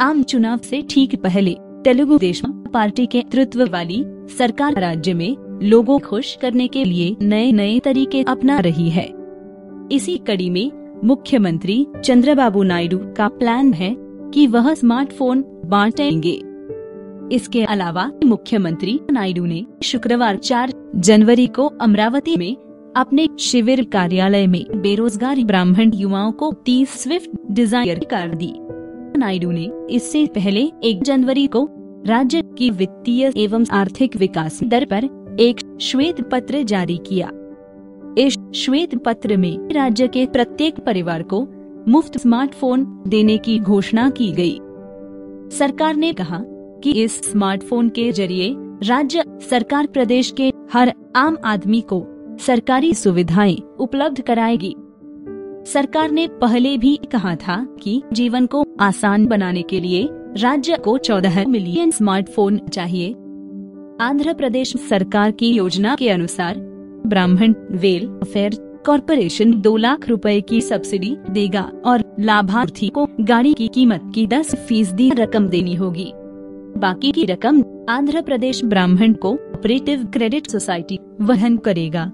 आम चुनाव से ठीक पहले तेलुगु देश पार्टी के नेतृत्व वाली सरकार राज्य में लोगों खुश करने के लिए नए नए तरीके अपना रही है। इसी कड़ी में मुख्यमंत्री चंद्रबाबू नायडू का प्लान है कि वह स्मार्टफ़ोन बांटेंगे। इसके अलावा मुख्यमंत्री नायडू ने शुक्रवार 4 जनवरी को अमरावती में अपने शिविर कार्यालय में बेरोजगार ब्राह्मण युवाओं को 30 स्विफ्ट डिज़ायर कार दी। नायडू ने इससे पहले 1 जनवरी को राज्य की वित्तीय एवं आर्थिक विकास दर पर एक श्वेत पत्र जारी किया इस श्वेत पत्र में राज्य के प्रत्येक परिवार को मुफ़्त स्मार्टफ़ोन देने की घोषणा की गई। सरकार ने कहा कि इस स्मार्टफ़ोन के ज़रिए राज्य, सरकार प्रदेश के हर आम आदमी को सरकारी सुविधाएँ उपलब्ध कराएगी सरकार ने पहले भी कहा था कि जीवन को आसान बनाने के लिए राज्य को 14 मिलियन स्मार्टफ़ोन चाहिए। आंध्र प्रदेश सरकार की योजना के अनुसार ब्राह्मण वेल फेयर कॉरपोरेशन दो लाख रुपए की सब्सिडी देगा और लाभार्थी को गाड़ी की कीमत की 10 फ़ीसदी रकम देनी होगी। बाकी की रकम आंध्र प्रदेश ब्राह्मण को ऑपरेटिव क्रेडिट सोसाइटी वहन करेगा।